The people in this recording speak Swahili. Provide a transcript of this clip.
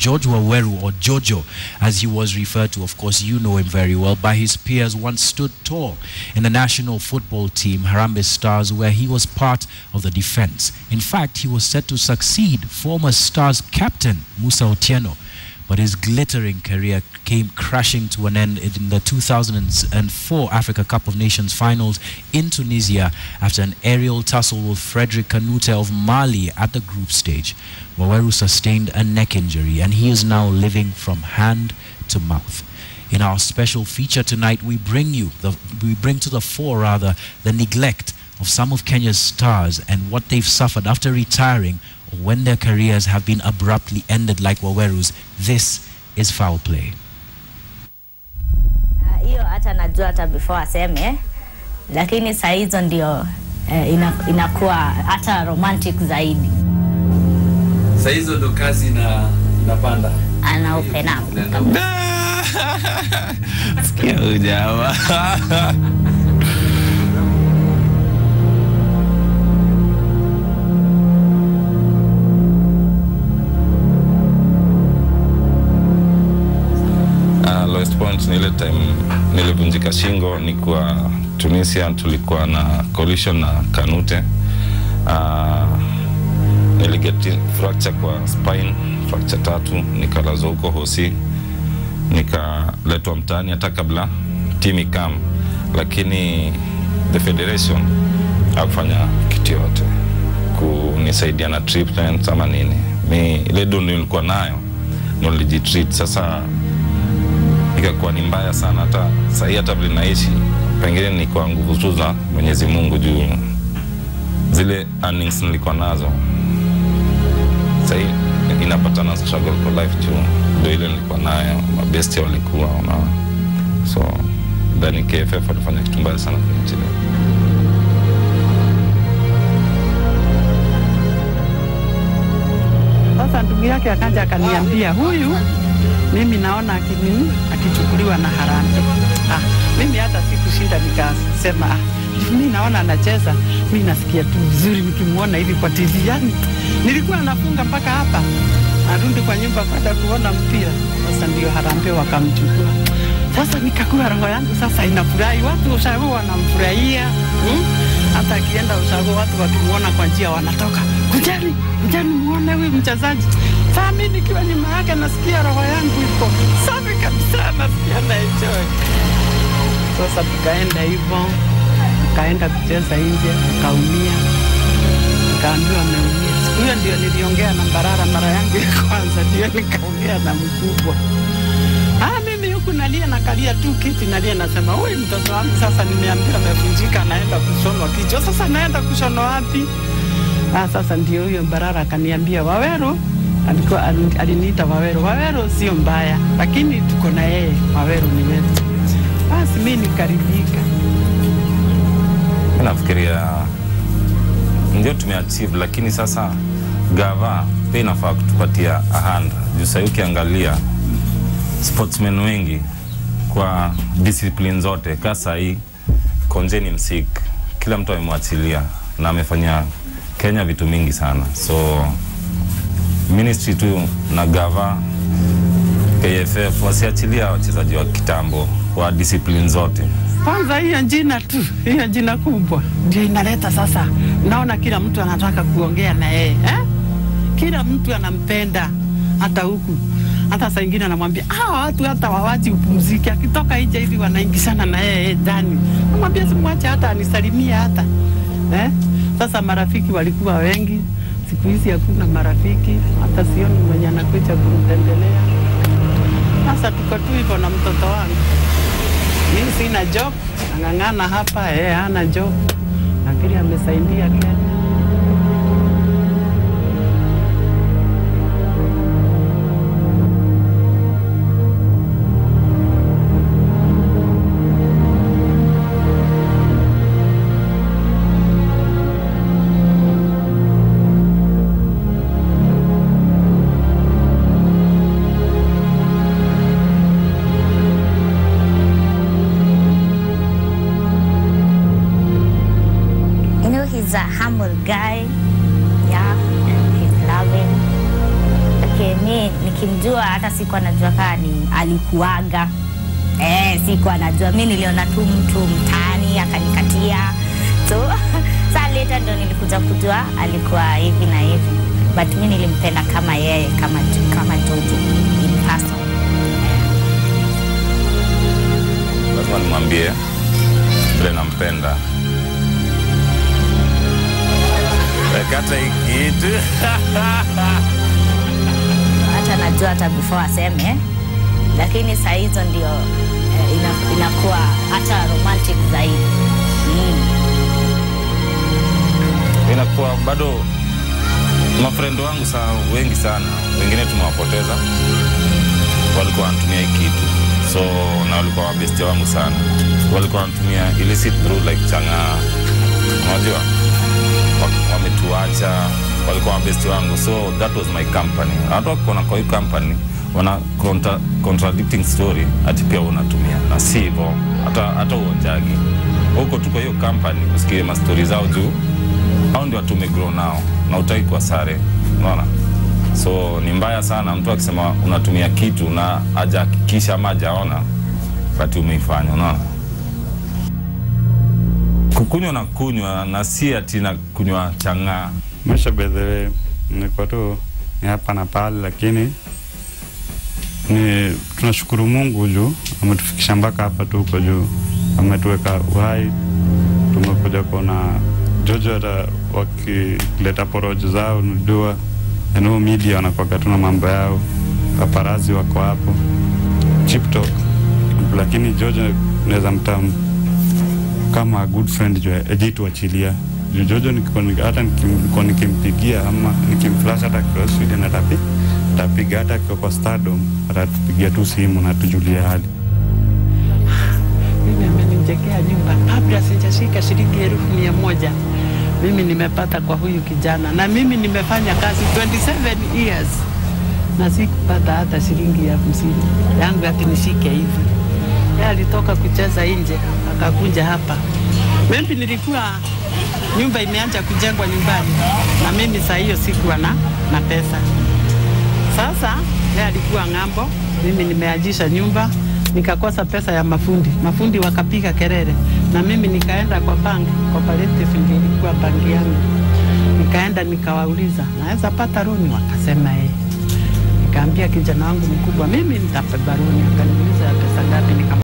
George Waweru, or Jojo, as he was referred to. Of course, you know him very well. By his peers, once stood tall in the national football team, Harambee Stars, where he was part of the defense. In fact, he was set to succeed former Stars captain Musa Otieno but his glittering career came crashing to an end in the 2004 Africa Cup of Nations finals in Tunisia after an aerial tussle with Frederick Kanute of Mali at the group stage. Waweru sustained a neck injury and he is now living from hand to mouth. In our special feature tonight, we bring you the we bring to the fore rather the neglect of some of Kenya's stars and what they've suffered after retiring or when their careers have been abruptly ended like Waweru's. This is foul play. Ah, hiyo hata najua hata before aseme, lakini saa hizo ndio eh, ina, inakuwa hata romantic zaidi, Saa hizo ndo kazi na inapanda. ana open up Sikia ujawa. Uh, lowest point ni ile time nilivunjika shingo nikuwa Tunisia, tulikuwa na collision na Kanute. Uh, niliget fracture kwa spine, fracture tatu, nikalazwa huko hosi nikaletwa mtaani hata kabla timu ikam, lakini the federation hakufanya kitu yote kunisaidia na treatment ama nini. Mi ile dundu nilikuwa nayo ndo nilijitreat. Sasa ikakuwa ni mbaya sana, hata sahii hata vile naishi pengine ni kwa nguvu tu za Mwenyezi Mungu juu zile earnings nilikuwa nazo inapatana struggle for life tu, ndio ile nilikuwa nayo, mabesti walikuwa una so dhani KFF walifanya kitu mbaya sana kwenye nchi. Sasa ndugu yake akaja akaniambia, huyu mimi naona akini akichukuliwa na Harambee. Ah, mimi hata sikushinda nikasema, ah, mi naona anacheza, mi nasikia tu vizuri nikimwona hivi kwa TV. Yani nilikuwa nafunga mpaka hapa, narudi kwa nyumba kwenda kuona mpira. Sasa ndio Harambee wakamchukua. Sasa nikakuwa roho yangu sasa inafurahi, watu ushago wanamfurahia hmm? Hata akienda ushago watu wakimwona kwa njia wanatoka, kujani kujani muone huyu mchezaji. Saa nikiwa nyuma yake nasikia roho yangu iko safi kabisa, nasikia na enjoy. Sasa tukaenda hivyo, tukaenda kucheza nje, kaumia, kaambiwa ameumia. Hiyo ndio niliongea na Mbarara mara yangu ya kwanza, ndio nikaongea na mkubwa. Ah, mimi huku nalia nakalia tu kiti nalia, nasema huyu mtoto wangu sasa, nimeambiwa amevunjika, anaenda kushonwa kichwa. Sasa naenda kushonwa wapi? Ah, sasa ndio huyo Mbarara akaniambia Waweru, alikuwa aliniita Waweru. Waweru sio mbaya, lakini tuko na yeye. Waweru ni wetu. Basi mimi nikaribika. Nafikiria ndio tumeachieve, lakini sasa gava pia inafaa kutupatia a hand juu sahii ukiangalia sportsmen wengi kwa discipline zote ka sahii Konje ni msik, kila mtu amemwachilia na amefanya Kenya vitu mingi sana, so ministry tu na gava KFF wasiachilia wachezaji wa kitambo wa discipline zote. Kwanza hiyo jina tu, hiyo jina kubwa. Ndio inaleta sasa, naona kila mtu anataka kuongea na yeye eh? Kila mtu anampenda, hata huku. Hata saa ingine anamwambia hawa watu hata wawachi upumzike, akitoka nje hivi wanaingishana na yeye ndani, namwambia simwache hata anisalimie hata. Eh? Sasa marafiki walikuwa wengi, siku hizi hakuna marafiki, hata sioni mwenye anakuja kumtembelea. Sasa tuko tu hivyo na mtoto wangu mimi sina job, nang'ang'ana hapa, yeye hana job, lakini amesaidia Kenya. he's a humble guy yeah, and he's loving. Okay, mi nikimjua hata sikuwa najua kaa ni alikuaga. Eh, sikuwa najua. Mi niliona tu mtu mtani akanikatia. So saa later ndo nilikuja kujua alikuwa hivi na hivi. But mi nilimpenda kama yeye kama, kama Jojo in person. Lazima nimwambie vile nampenda. Kata ikitu kitu hata najua hata before aseme lakini saa hizo ndio eh, ina, inakuwa hata romantic zaidi. Mm. inakuwa bado mafrendo wangu saa wengi sana. Wengine tumewapoteza. Walikuwa wanatumia hii kitu. So na walikuwa wabestia wangu sana. Walikuwa wanatumia illicit through like chang'aa unajua wametuacha walikuwa mabesti wangu. So that was my company. Hata wakikuona kwa hii company wana contra, contradicting story ati pia unatumia. Na si hivyo hata hata uonjagi. Huko tuko hiyo company usikie mastori zao juu. Hao ndio watu umegrow nao na utaki kwa sare. Unaona? So ni mbaya sana mtu akisema unatumia kitu na hajahakikisha ama hajaona wakati umeifanya. Unaona kukunywa na kunywa na si ati na kunywa chang'aa maisha bedhewe niko tu ni hapa na pale, lakini ni tunashukuru Mungu juu ametufikisha mpaka hapa tuko juu, ametuweka uhai. Tumekuja kuona Jojo, hata wakileta porojo zao, najua eneo media wanakuwaga tuna mambo yao, paparazi wako hapo. Chip talk, lakini Jojo naweza mtam kama good friend ajituachilia Jojo hata niko nikimpigia ama nikimflash hata kwa Sweden atapi atapiga, hata kwa kwa Stardom atatupigia tu simu na tujulia hali. Mimi amenijengea nyumba. Kabla sijashika shilingi elfu mia moja mimi nimepata kwa huyu kijana, na mimi nimefanya kazi 27 years. Na sikupata hata shilingi ya hamsini. Yangu akinishike hivi. Yeye alitoka kucheza nje akakuja hapa. Mimi nilikuwa nyumba imeanza kujengwa nyumbani, na mimi saa hiyo sikuwa na, na pesa. Sasa yeye alikuwa ng'ambo, mimi nimeajisha nyumba, nikakosa pesa ya mafundi. Mafundi wakapiga kelele, na mimi nikaenda kwa bank cooperative, ndio ilikuwa banki yangu. Nikaenda nikawauliza, naweza pata roni, Wakasema eh. Nikaambia kijana wangu mkubwa, mimi nitapa baruni. Akaniuliza pesa ngapi? Nika